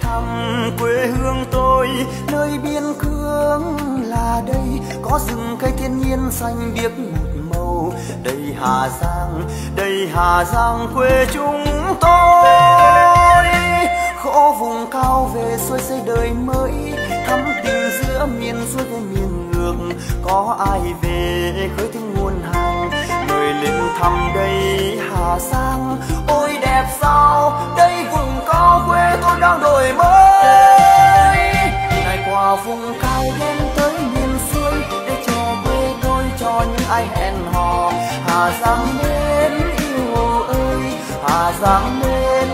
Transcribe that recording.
thăm quê hương tôi. Nơi biên cương là đây, có rừng cây thiên nhiên xanh biếc một màu. Đây hà giang, đây hà giang quê chúng tôi. Khổ vùng cao về xuôi xây đời mới, thắm tình giữa miền xuôi với miền ngược. Có ai về khơi thêm nguồn hàng, mời lên thăm đây hà giang. Ôi đẹp sao, đây này quả vùng cao đến tới miền xuôi, để cho quê tôi cho những anh hàn hò. Hà giang đến yêu ơi, hà giáng đến